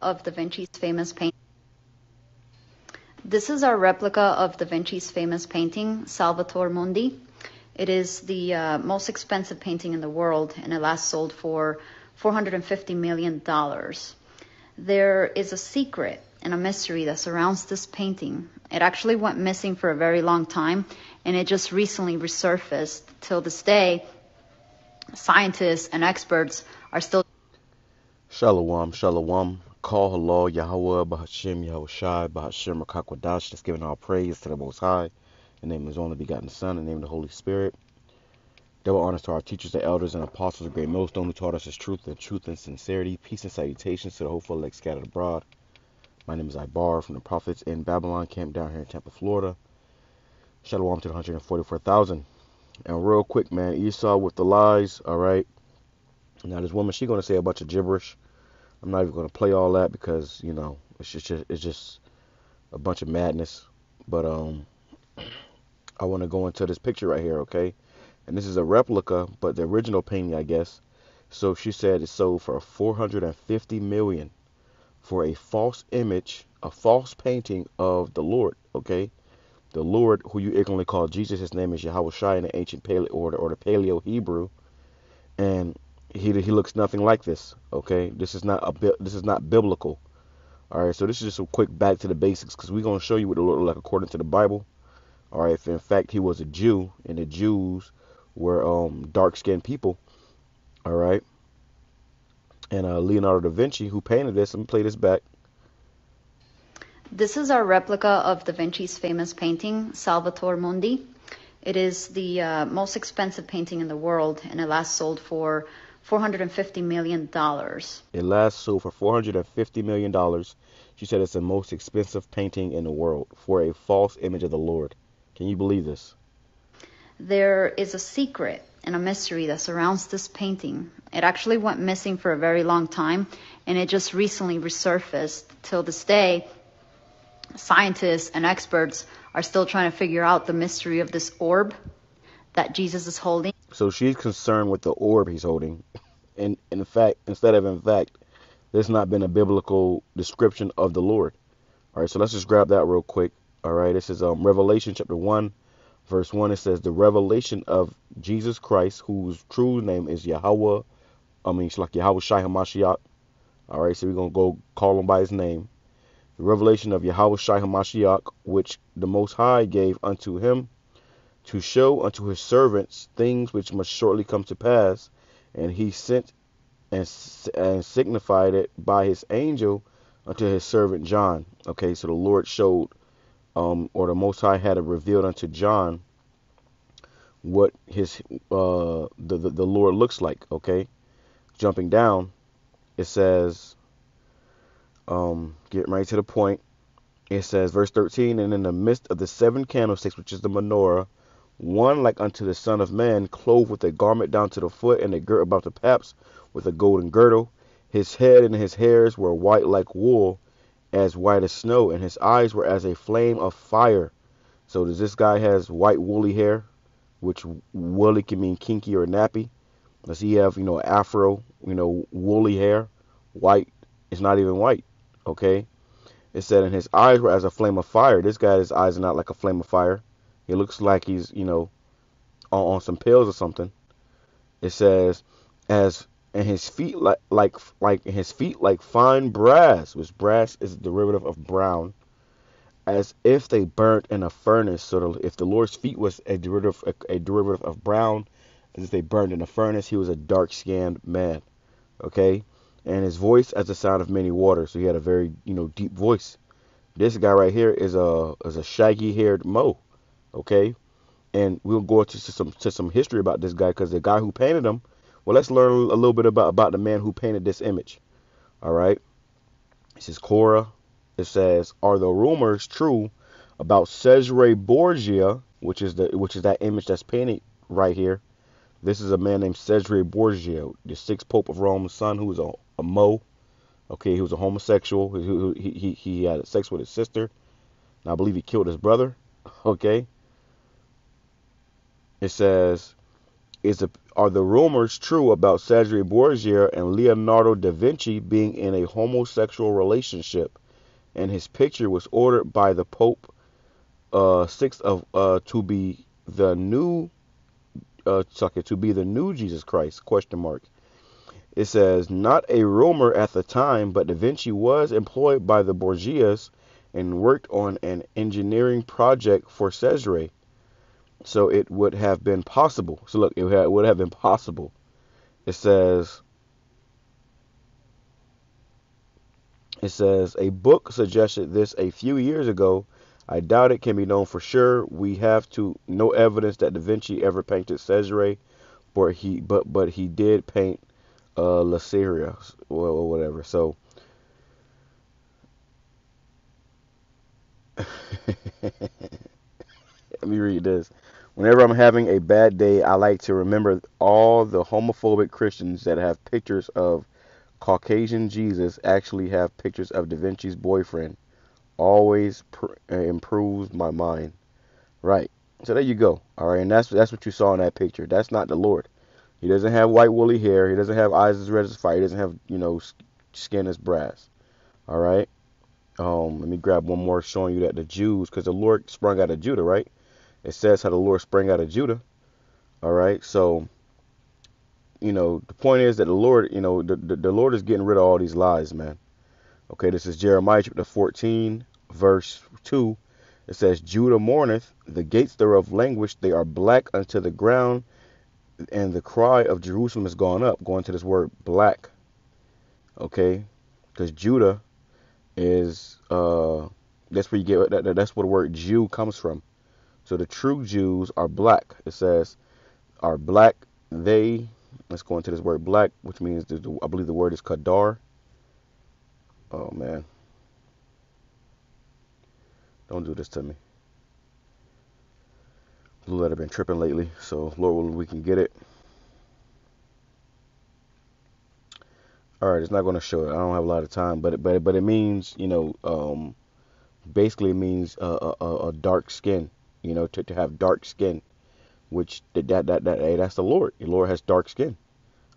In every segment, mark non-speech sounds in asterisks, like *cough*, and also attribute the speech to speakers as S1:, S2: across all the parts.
S1: of Da Vinci's famous painting. This is our replica of Da Vinci's famous painting, Salvator Mundi. It is the uh, most expensive painting in the world, and it last sold for $450 million. There is a secret and a mystery that surrounds this painting. It actually went missing for a very long time, and it just recently resurfaced. Till this day, scientists and experts are still.
S2: Shalom, shalom. Call hello, Yahweh, Bahasham, Yahawashi, Bahasham, Rakakwadash. Just giving all praise to the Most High. In the name of His only begotten Son, in the name of the Holy Spirit. Double honors to our teachers, the elders, and apostles of great millstone who taught us His truth and truth and sincerity. Peace and salutations to the hopeful elect scattered abroad. My name is Ibar from the Prophets in Babylon camp down here in Tampa, Florida. Shalom to the 144,000. And real quick, man, Esau with the lies, all right? Now, this woman, she going to say a bunch of gibberish. I'm not even going to play all that because, you know, it's just, it's just a bunch of madness. But um, I want to go into this picture right here, okay? And this is a replica, but the original painting, I guess. So she said it sold for 450 million for a false image, a false painting of the Lord, okay? The Lord, who you ignorantly call Jesus, his name is Yahawashi in the ancient Paleo or the, or the Paleo Hebrew, and he he looks nothing like this. Okay, this is not a this is not biblical. All right, so this is just a quick back to the basics because we're gonna show you what Lord looked like according to the Bible. All right, if in fact he was a Jew and the Jews were um, dark-skinned people. All right, and uh, Leonardo da Vinci, who painted this, let me play this back.
S1: This is our replica of Da Vinci's famous painting, Salvator Mundi. It is the uh, most expensive painting in the world, and it last sold for $450 million.
S2: It last sold for $450 million. She said it's the most expensive painting in the world for a false image of the Lord. Can you believe this?
S1: There is a secret and a mystery that surrounds this painting. It actually went missing for a very long time, and it just recently resurfaced. Till this day, scientists and experts are still trying to figure out the mystery of this orb that Jesus is holding.
S2: So she's concerned with the orb he's holding. And in fact, instead of in fact, there's not been a biblical description of the Lord. All right, so let's just grab that real quick. All right, this is um, Revelation chapter 1, verse 1. It says, The revelation of Jesus Christ, whose true name is Yahweh, I mean, it's like Yahawashi HaMashiach. All right, so we're going to go call him by his name. The revelation of Yahawashi HaMashiach, which the Most High gave unto him to show unto his servants things which must shortly come to pass. And he sent and, and signified it by his angel unto his servant John. Okay, so the Lord showed, um, or the Most High had it revealed unto John what his uh, the, the the Lord looks like. Okay, jumping down, it says, um, get right to the point. It says, verse 13, and in the midst of the seven candlesticks, which is the menorah, one like unto the Son of Man, clothed with a garment down to the foot, and a girt about the paps with a golden girdle. His head and his hairs were white like wool, as white as snow, and his eyes were as a flame of fire. So does this guy has white woolly hair, which woolly can mean kinky or nappy? Does he have, you know, afro, you know, woolly hair? White is not even white. Okay? It said, and his eyes were as a flame of fire. This guy's eyes are not like a flame of fire. He looks like he's, you know, on, on some pills or something. It says, as and his feet like like like his feet like fine brass, which brass is a derivative of brown, as if they burnt in a furnace. So if the Lord's feet was a derivative a, a derivative of brown, as if they burned in a furnace, he was a dark-skinned man. Okay, and his voice as the sound of many waters. So he had a very you know deep voice. This guy right here is a is a shaggy-haired Mo. Okay, and we'll go into some to some history about this guy because the guy who painted him. Well, let's learn a little bit about about the man who painted this image. All right, this is Quora. It says, "Are the rumors true about Cesare Borgia, which is the which is that image that's painted right here? This is a man named Cesare Borgia, the sixth pope of Rome's son, who was a, a Mo. Okay, he was a homosexual. He, he, he, he had sex with his sister. And I believe he killed his brother. *laughs* Okay, it says, is the, are the rumors true about Cesare Borgia and Leonardo da Vinci being in a homosexual relationship? And his picture was ordered by the Pope uh, sixth of uh, to be the new uh, sorry, to be the new Jesus Christ? Question mark. It says not a rumor at the time, but Da Vinci was employed by the Borgias and worked on an engineering project for Cesare so it would have been possible. So look, it would have been possible. It says it says a book suggested this a few years ago. I doubt it can be known for sure. We have to no evidence that Da Vinci ever painted Cesare, but he but but he did paint uh Laceria or, or whatever. So *laughs* let me read this. Whenever I'm having a bad day, I like to remember all the homophobic Christians that have pictures of Caucasian Jesus actually have pictures of Da Vinci's boyfriend. Always pr- uh, improves my mind. Right. So there you go. All right, and that's that's what you saw in that picture. That's not the Lord. He doesn't have white woolly hair. He doesn't have eyes as red as fire. He doesn't have you know skin as brass. All right. Um, let me grab one more showing you that the Jews, because the Lord sprung out of Judah, right? It says how the Lord sprang out of Judah. All right, so you know the point is that the Lord, you know, the, the, the Lord is getting rid of all these lies, man. Okay, this is Jeremiah chapter 14, verse 2. It says, Judah mourneth, the gates thereof languish, they are black unto the ground, and the cry of Jerusalem is gone up. Going to this word black. Okay, because Judah is uh that's where you get that, that's where the word Jew comes from. So the true Jews are black. It says, are black. They, let's go into this word black, which means, I believe the word is kadar. Oh, man. Don't do this to me. Blue letter been tripping lately, so Lord we can get it. All right, it's not going to show it. I don't have a lot of time, but it, but but it means you know, um, basically it means a, a, a dark skin you know, to, to have dark skin, which that that that, hey, that's the Lord. The Lord has dark skin.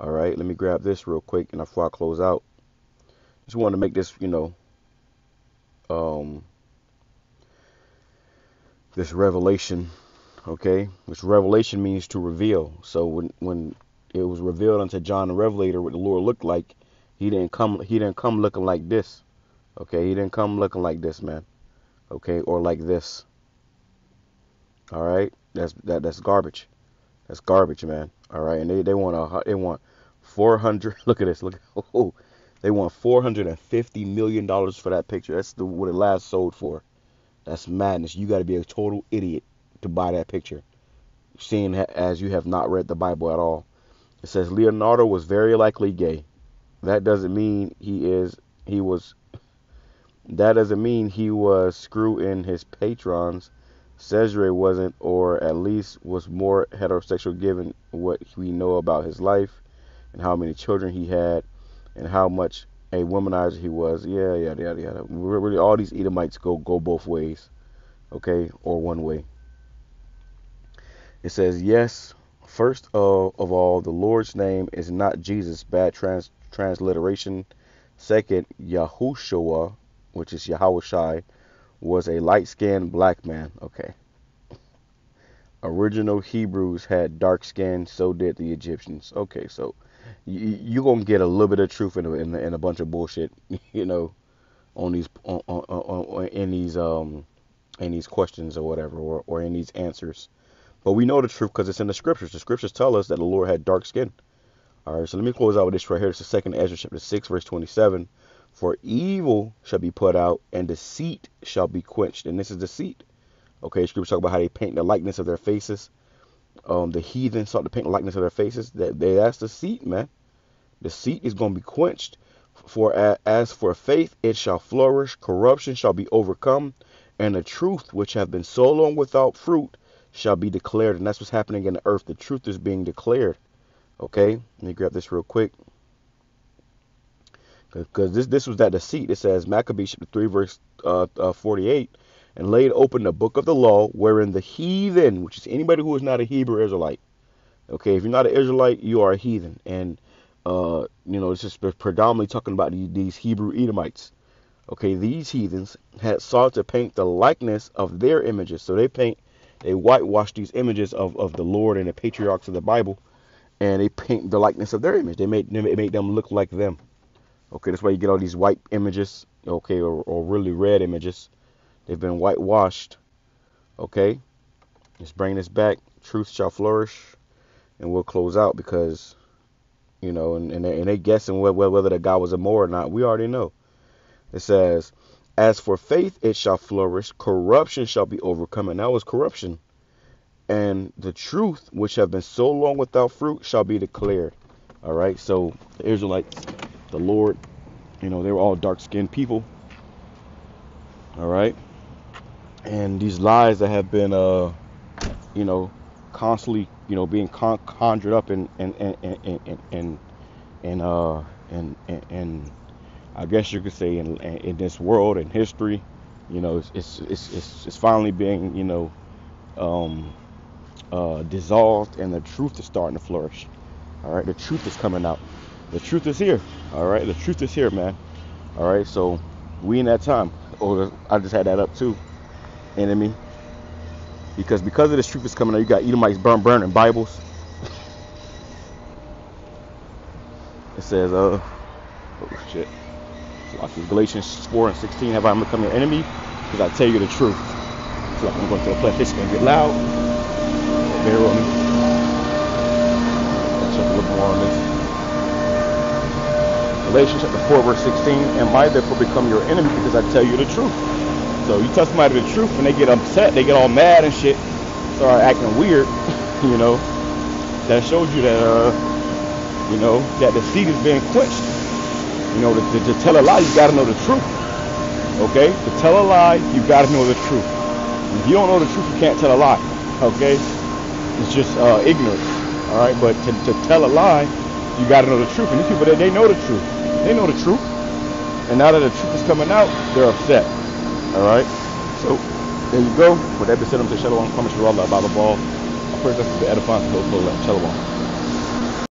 S2: All right, let me grab this real quick, and before I close out, just wanted to make this, you know, um, this revelation, okay? Which revelation means to reveal. So when when it was revealed unto John the Revelator what the Lord looked like, he didn't come he didn't come looking like this. Okay, he didn't come looking like this, man. Okay, or like this. All right, that's that that's garbage. That's garbage, man. All right, and they they want a they want 400. *laughs* Look at this. Look. *laughs* Oh, they want 450 million dollars for that picture. That's the what it last sold for. That's madness. You got to be a total idiot to buy that picture, seeing as you have not read the Bible at all. It says Leonardo was very likely gay. That doesn't mean he is. He was. *laughs* That doesn't mean he was screwing his patrons Cesare wasn't, or at least was more heterosexual given what we know about his life and how many children he had and how much a womanizer he was. Yeah, yeah, yeah, yeah. Really, all these Edomites go go both ways, okay, or one way. It says, yes, first of, of all, the Lord's name is not Jesus, bad trans, transliteration. Second, Yahushua, which is Yahweh was a light skinned black man. Okay. Original Hebrews had dark skin, so did the Egyptians. Okay, so you, are gonna get a little bit of truth in a, in, in a bunch of bullshit, *laughs* you know, on these on, on, on, in these um in these questions or whatever, or, or in these answers. But we know the truth because it's in the scriptures. The scriptures tell us that the Lord had dark skin. All right, so let me close out with this right here. It's the second Ezra chapter 6, verse 27. For evil shall be put out, and deceit shall be quenched. And this is deceit. Okay, scripture talk about how they paint the likeness of their faces. Um, the heathen sought to paint the likeness of their faces. That they that's deceit, man. The deceit is going to be quenched. For as for faith, it shall flourish. Corruption shall be overcome, and the truth, which have been so long without fruit, shall be declared. And that's what's happening in the earth. The truth is being declared. Okay, let me grab this real quick because this this was that deceit. It says Maccabees chapter three verse uh, uh, forty eight, and laid open the book of the law, wherein the heathen, which is anybody who is not a Hebrew Israelite, Okay, if you're not an Israelite, you are a heathen, and uh, you know this is predominantly talking about these Hebrew Edomites. Okay, these heathens had sought to paint the likeness of their images, so they paint, they whitewash these images of, of the Lord and the patriarchs of the Bible, and they paint the likeness of their image. They made they made them look like them. Okay, that's why you get all these white images. Okay, or, or really red images. They've been whitewashed. Okay, let's bring this back. Truth shall flourish, and we'll close out because, you know, and and they, and they guessing whether whether the guy was a Moor or not. We already know. It says, "As for faith, it shall flourish. Corruption shall be overcome." And that was corruption. And the truth, which have been so long without fruit, shall be declared. All right. So the Israelites, the Lord, you know, they were all dark-skinned people. All right. And these lies that have been, uh, you know, constantly, you know, being con- conjured up and and and and and and, and uh and, and and I guess you could say in in this world and history, you know, it's it's it's it's, it's finally being, you know, um, uh, dissolved, and the truth is starting to flourish. All right, the truth is coming out. The truth is here. All right, the truth is here, man. All right, so we in that time. Oh, I just had that up too. Enemy, because because of this truth is coming out, you got Edomites burn burning Bibles. *laughs* It says, uh, oh shit. Galatians 4 and 16, have I become your enemy? Because I tell you the truth. So I'm going to the flesh. It's going to get loud. Bear with me. Let's check a little more on this. Galatians chapter 4, verse 16. Am I therefore become your enemy because I tell you the truth? So you tell somebody the truth and they get upset, they get all mad and shit, start acting weird, *laughs* you know. That shows you that, uh, you know, that the seed is being quenched. You know, to, to, to tell a lie, you got to know the truth. Okay? To tell a lie, you got to know the truth. If you don't know the truth, you can't tell a lie. Okay? It's just uh, ignorance. All right? But to, to tell a lie, you got to know the truth. And these people, they, they know the truth. They know the truth. And now that the truth is coming out, they're upset. All right? So, there you go. With that being said, I'm Shalom, Kwame Sharallah, Baba Ball. I pray this is the edifying to those who Shalom.